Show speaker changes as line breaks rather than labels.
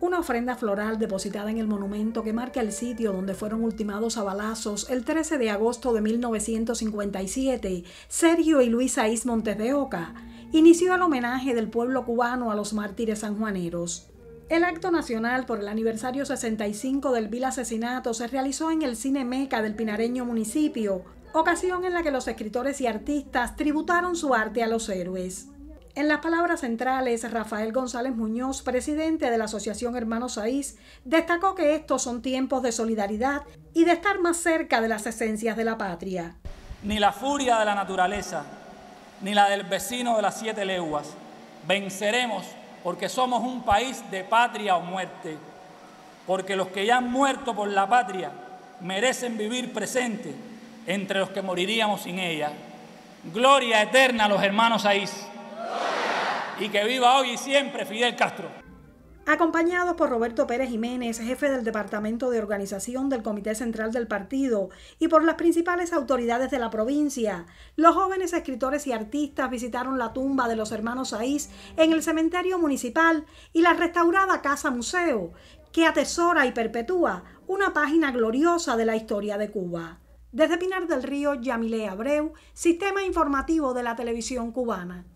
Una ofrenda floral depositada en el monumento que marca el sitio donde fueron ultimados a balazos el 13 de agosto de 1957, Sergio y Luisa Is Montes de Oca, inició el homenaje del pueblo cubano a los mártires sanjuaneros. El acto nacional por el aniversario 65 del vil asesinato se realizó en el Cine Meca del Pinareño municipio, ocasión en la que los escritores y artistas tributaron su arte a los héroes. En las palabras centrales, Rafael González Muñoz, presidente de la Asociación Hermanos Saís, destacó que estos son tiempos de solidaridad y de estar más cerca de las esencias de la patria.
Ni la furia de la naturaleza, ni la del vecino de las siete leguas, venceremos porque somos un país de patria o muerte, porque los que ya han muerto por la patria merecen vivir presente entre los que moriríamos sin ella. Gloria eterna a los hermanos Aís. Y que viva hoy y siempre Fidel Castro.
Acompañados por Roberto Pérez Jiménez, jefe del Departamento de Organización del Comité Central del Partido, y por las principales autoridades de la provincia, los jóvenes escritores y artistas visitaron la tumba de los hermanos Saís en el cementerio municipal y la restaurada Casa Museo, que atesora y perpetúa una página gloriosa de la historia de Cuba. Desde Pinar del Río, Yamile Abreu, Sistema Informativo de la Televisión Cubana.